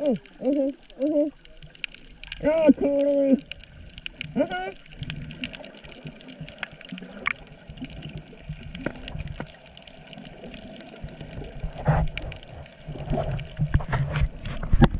Mm, mm-hmm, mm-hmm. Oh, totally. Uh-huh.